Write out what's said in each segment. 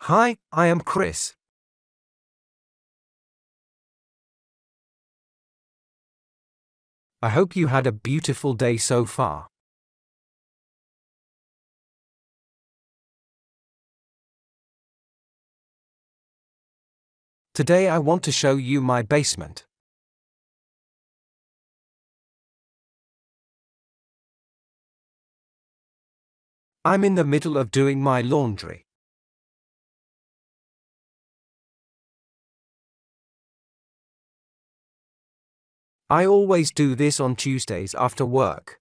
Hi, I am Chris. I hope you had a beautiful day so far. Today I want to show you my basement. I'm in the middle of doing my laundry. I always do this on Tuesdays after work.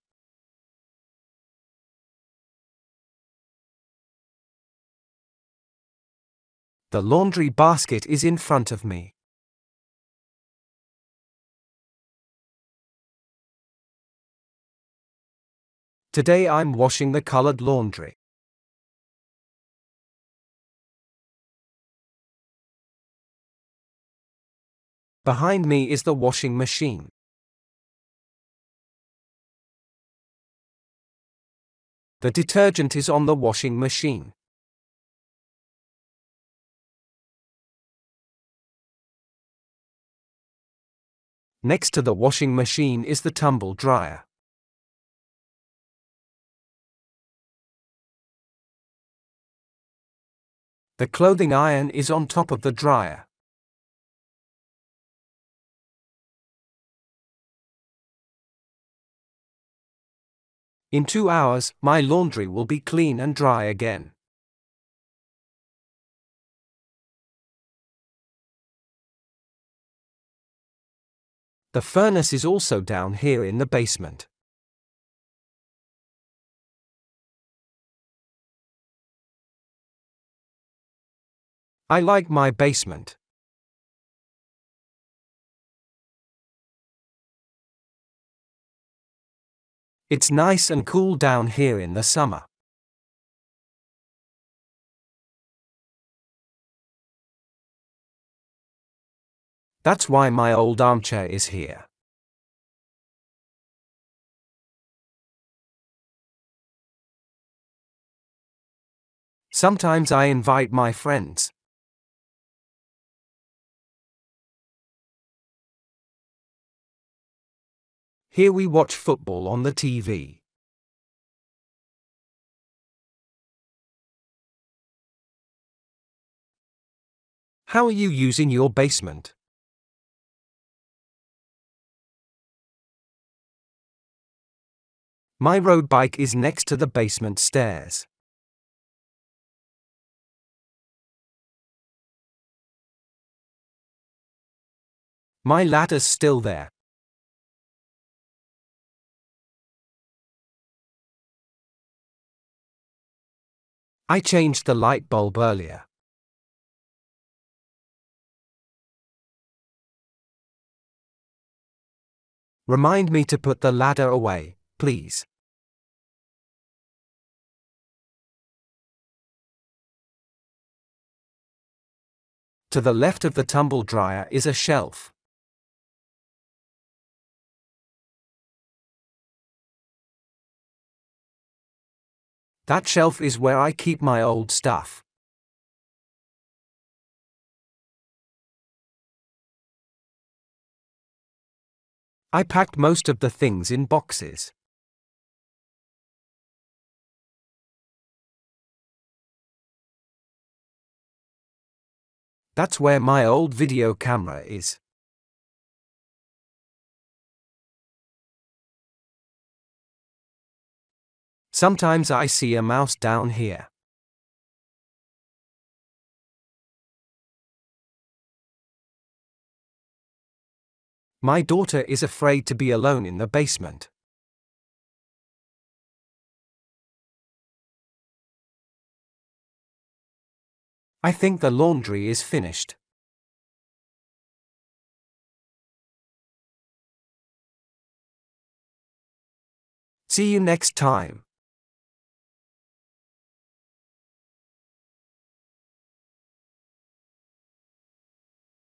The laundry basket is in front of me. Today I'm washing the colored laundry. Behind me is the washing machine. The detergent is on the washing machine. Next to the washing machine is the tumble dryer. The clothing iron is on top of the dryer. In two hours, my laundry will be clean and dry again. The furnace is also down here in the basement. I like my basement. It's nice and cool down here in the summer. That's why my old armchair is here. Sometimes I invite my friends. Here we watch football on the TV. How are you using your basement? My road bike is next to the basement stairs. My ladder's still there. I changed the light bulb earlier. Remind me to put the ladder away, please. To the left of the tumble dryer is a shelf. That shelf is where I keep my old stuff. I packed most of the things in boxes. That's where my old video camera is. Sometimes I see a mouse down here. My daughter is afraid to be alone in the basement. I think the laundry is finished. See you next time.